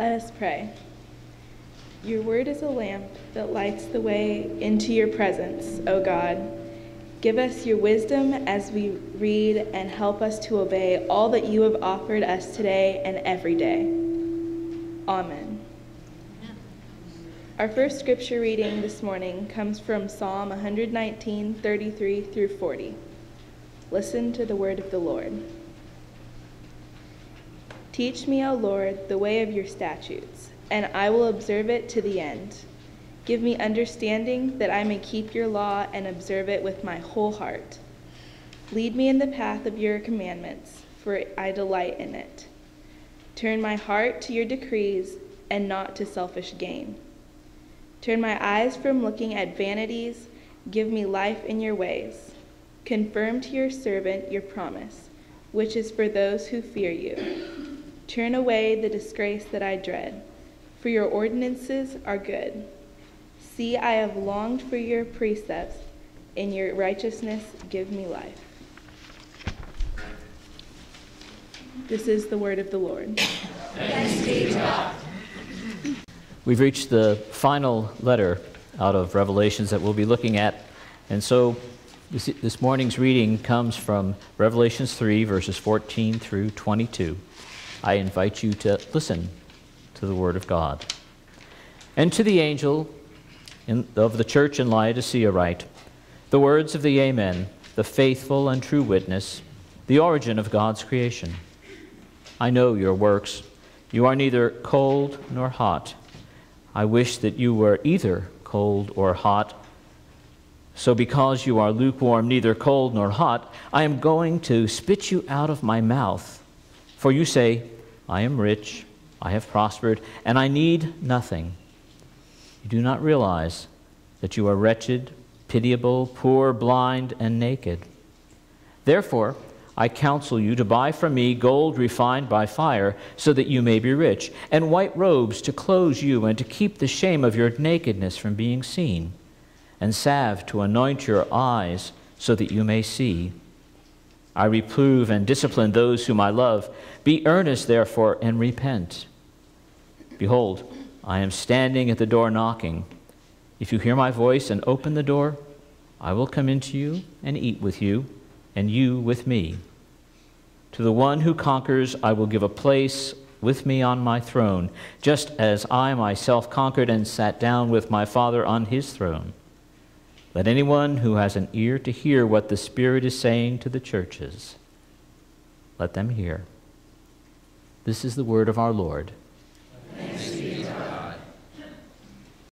Let us pray. Your word is a lamp that lights the way into your presence, O God. Give us your wisdom as we read and help us to obey all that you have offered us today and every day. Amen. Our first scripture reading this morning comes from Psalm 119, 33 through 40. Listen to the word of the Lord. Teach me, O Lord, the way of your statutes, and I will observe it to the end. Give me understanding that I may keep your law and observe it with my whole heart. Lead me in the path of your commandments, for I delight in it. Turn my heart to your decrees and not to selfish gain. Turn my eyes from looking at vanities. Give me life in your ways. Confirm to your servant your promise, which is for those who fear you. Turn away the disgrace that I dread, for your ordinances are good. See, I have longed for your precepts. In your righteousness, give me life. This is the word of the Lord. We've reached the final letter out of Revelations that we'll be looking at. And so this, this morning's reading comes from Revelations 3, verses 14 through 22. I invite you to listen to the Word of God. And to the angel in, of the church in Laodicea write the words of the Amen, the faithful and true witness, the origin of God's creation. I know your works. You are neither cold nor hot. I wish that you were either cold or hot. So, because you are lukewarm, neither cold nor hot, I am going to spit you out of my mouth. For you say, I am rich, I have prospered, and I need nothing. You do not realize that you are wretched, pitiable, poor, blind, and naked. Therefore, I counsel you to buy from me gold refined by fire, so that you may be rich, and white robes to clothe you and to keep the shame of your nakedness from being seen, and salve to anoint your eyes, so that you may see. I reprove and discipline those whom I love. Be earnest, therefore, and repent. Behold, I am standing at the door knocking. If you hear my voice and open the door, I will come into you and eat with you, and you with me. To the one who conquers, I will give a place with me on my throne, just as I myself conquered and sat down with my Father on his throne. Let anyone who has an ear to hear what the Spirit is saying to the churches, let them hear. This is the word of our Lord.